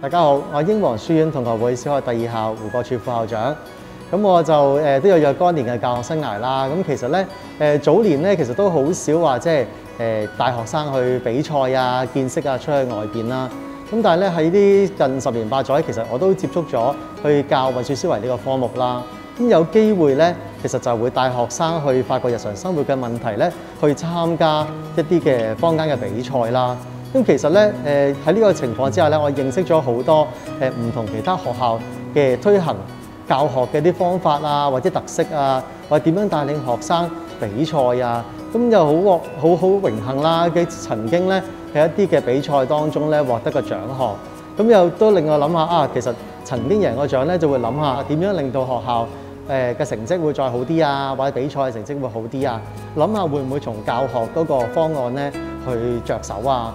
大家好，我英皇書院同學會小學第二校胡國柱副校長。咁我就誒、都有若干年嘅教學生涯啦。咁其實咧誒、早年咧其實都好少話即係誒帶學生去比賽啊、見識啊、出去外邊啦。咁但係咧喺呢近十年八載，其實我都接觸咗去教運輸思維呢個科目啦。咁有機會咧，其實就會帶學生去發掘日常生活嘅問題咧，去參加一啲嘅坊間嘅比賽啦。咁其實咧，誒喺呢個情況之下咧，我認識咗好多誒唔同其他學校嘅推行教學嘅啲方法啊，或者特色啊，或者點樣帶領學生比賽啊。咁又好獲好好榮幸啦，嘅曾經咧喺一啲嘅比賽當中咧獲得個獎項。咁又都令我諗下啊，其實曾經贏過獎咧，就會諗下點樣令到學校誒嘅成績會再好啲啊，或者比賽成績會好啲啊。諗下會唔會從教學嗰個方案咧去着手啊？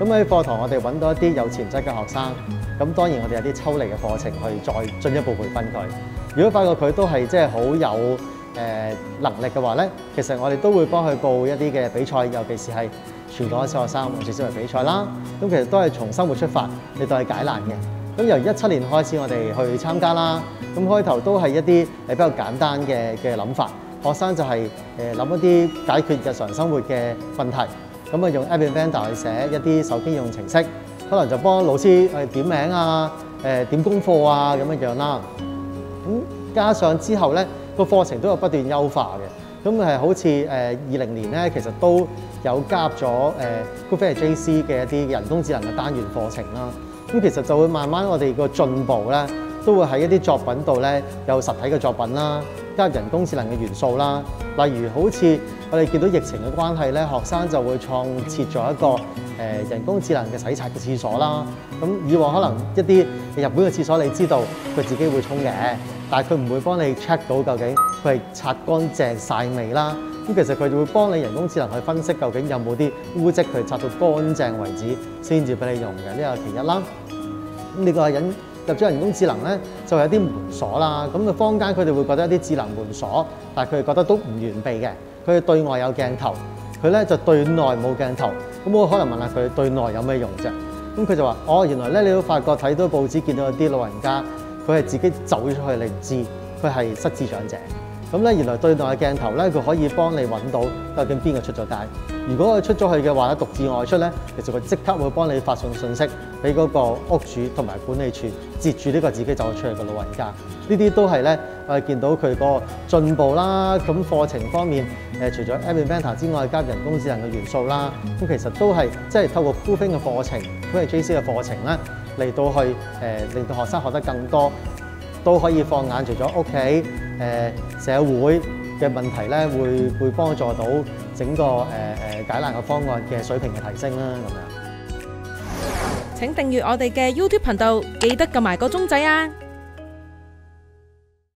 咁喺課堂我哋揾到一啲有潛質嘅學生。咁當然我哋有啲抽離嘅課程去再進一步培訓佢。如果發覺佢都係即係好有誒、呃、能力嘅話咧，其實我哋都會幫佢報一啲嘅比賽，尤其是係全港小學生運輸思維比賽啦。咁其實都係從生活出發嚟到去解難嘅。咁由一七年開始，我哋去參加啦。咁開頭都係一啲誒比較簡單嘅嘅諗法，學生就係誒諗一啲解決日常生活嘅問題。咁啊用 App Inventor 去寫一啲手機用程式。可能就幫老師誒點名啊、誒點功課啊咁樣樣啦。咁加上之後咧，個課程都有不斷優化嘅。咁係好似誒二零年咧，其實都有加入咗誒 Coolfair JC 嘅一啲人工智能嘅單元課程啦。咁其實就會慢慢我哋個進步咧，都會喺一啲作品度咧有實體嘅作品啦，加入人工智能嘅元素啦。例如好似我哋見到疫情嘅關係咧，學生就會創設咗一個誒人工智能嘅洗刷嘅廁所啦。咁以往可能一啲日本嘅廁所，你知道佢自己會沖嘅，但係佢唔會幫你 check 到究竟佢係擦乾淨晒未啦。咁其實佢就會幫你人工智能去分析究竟有冇啲污漬佢擦到乾淨為止，先至俾你用嘅。呢個其一啦。咁呢個係引入咗人工智能咧，就有啲門鎖啦。咁嘅坊間佢哋會覺得一啲智能門鎖，但係佢哋覺得都唔完備嘅。佢哋對外有鏡頭，佢咧就對內冇鏡頭。咁我可能問下佢對內有咩用啫？咁佢就話：哦，原來咧你都發覺睇到報紙見到有啲老人家，佢係自己走咗出去，你唔知佢係失智長者。咁咧原來對內嘅鏡頭咧，佢可以幫你揾到究竟邊個出咗街。如果佢出咗去嘅話咧，獨自外出咧，其實佢即刻會幫你發送信息俾嗰個屋主同埋管理處，截住呢個自己走出去嘅老人家。呢啲都係咧，我哋見到佢個進步啦。咁課程方面，誒除咗 event 之外，加人工智能嘅元素啦。咁其實都係即係透過 Coolfair 嘅課程，佢係 JC 嘅課程咧，嚟到去誒令到學生學得更多，都可以放眼除咗屋企誒社會嘅問題咧，會會幫助到整個誒誒解難嘅方案嘅水平嘅提升啦。咁樣請訂閱我哋嘅 YouTube 頻道，記得撳埋個鐘仔啊！